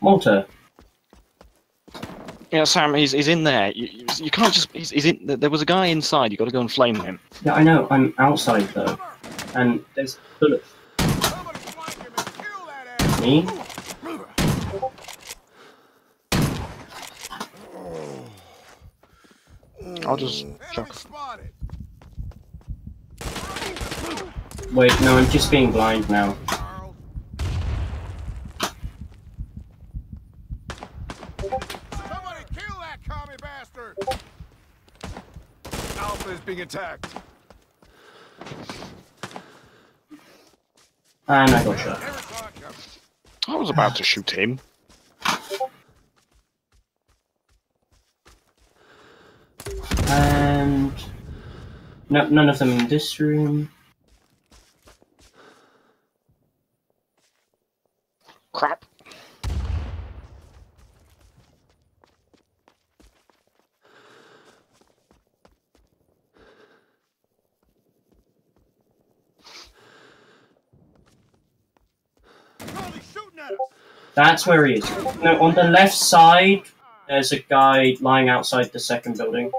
Malta. Yeah, Sam, he's, he's in there. You, you, you can't just. He's, he's in. There was a guy inside. You got to go and flame him. Yeah, I know. I'm outside though, and there's bullets. Somebody flank him and kill that ass. Me? I'll just chuck. Wait, no, I'm just being blind now. Somebody kill that commie bastard. Alpha is being attacked. And I got shot. Never saw it. I was about to shoot him. And no, none of them in this room. That's where he is. No, on the left side, there's a guy lying outside the second building.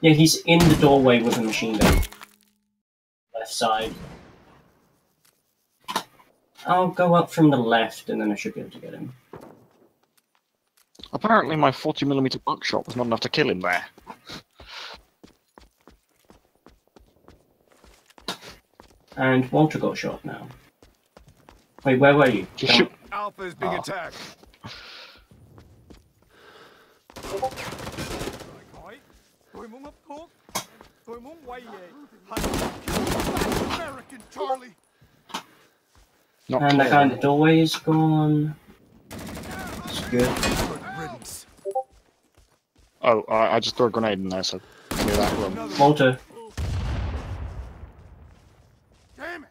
Yeah, he's in the doorway with a machine gun. Left side. I'll go up from the left and then I should be able to get him. Apparently, my 40mm buckshot was not enough to kill him there. And Walter got shot now. Wait, where were you? Just shoot. Alpha is being Ah. attacked. Not And that clear. guy in the doorway is gone. That's good. Good. Oh, I, I just threw a grenade in there, so clear that room. Walter, Damn it.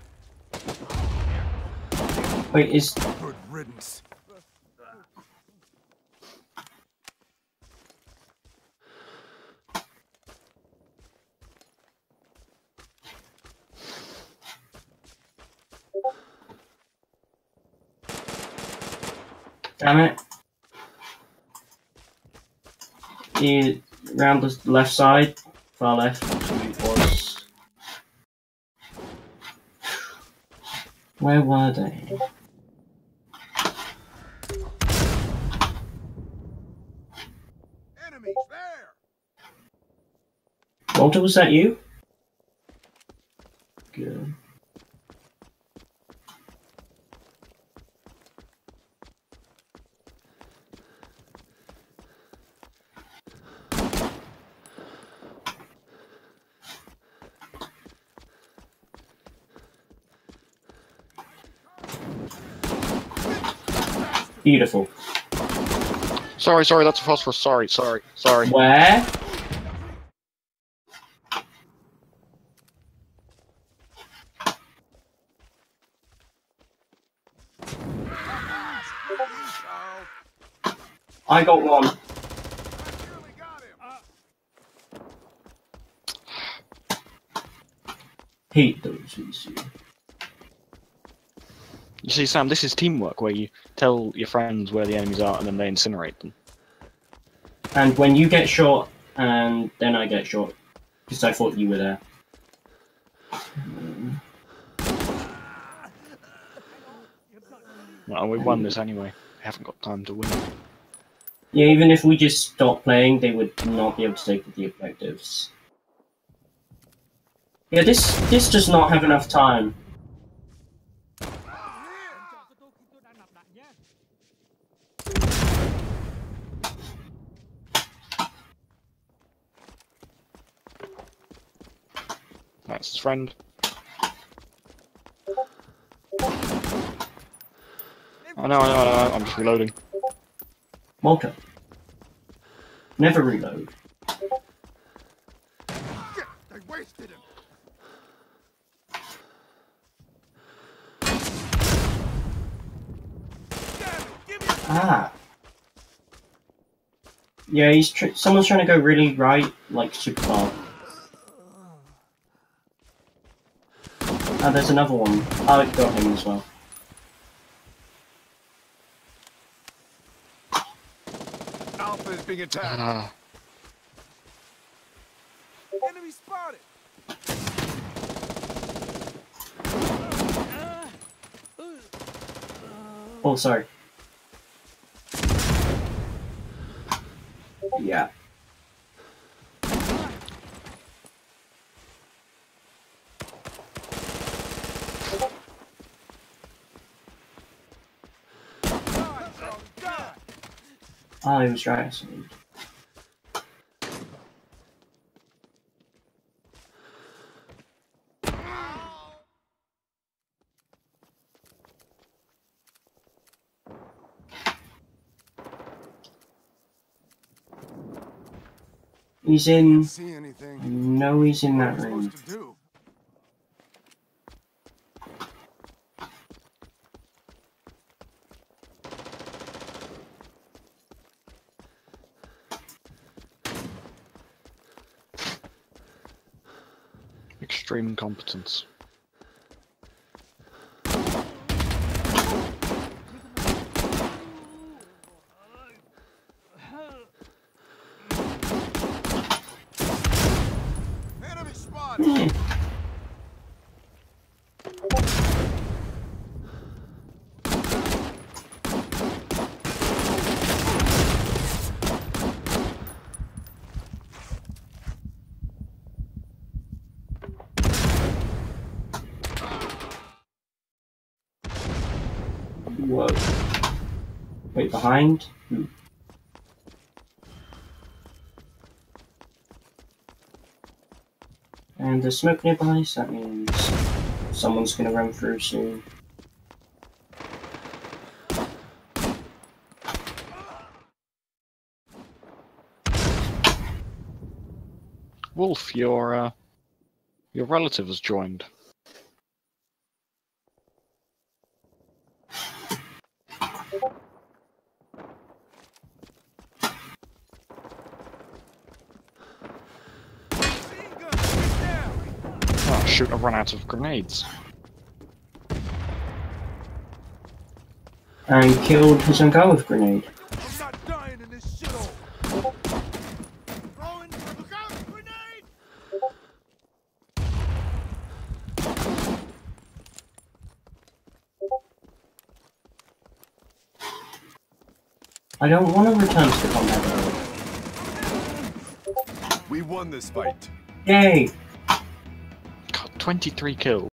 Wait, is Good riddance. damn it? He round the left side, far left. Where were they? Enemies there. Walter, was that you? Good. Beautiful. Sorry, sorry, that's a phosphorus. Sorry, sorry, sorry. Where? I got one. I nearly got him. Hate those VC. You see, Sam, this is teamwork where you tell your friends where the enemies are and then they incinerate them. And when you get shot, and then I get shot, because I thought you were there. Well, we won this anyway. We haven't got time to win. Yeah, even if we just stop playing, they would not be able to take the objectives. Yeah, this this does not have enough time. That's his friend. Oh, I know, I know, I know. I'm just reloading. Malta. Never reload. Shit, wasted him. Ah. Yeah, he's tr- someone's trying to go really right, like super far. Ah, there's another one. I got him as well. Alpha is being attacked. Ah, Enemy spotted. Oh, sorry. Yeah. Ah, he was right. so- He's in. No, he's in that room. Extreme incompetence. Whoa. Wait, behind? Hmm. And there's smoke nearby, so that means someone's gonna run through soon. Wolf, your uh, your relative has joined. Oh shoot! I've run out of grenades. And killed his own guy with grenade. I'm not dying in this shithole. Throwing, look out, grenade! I don't want to return to the combat though. We won this fight. Yay! God, 23 kills.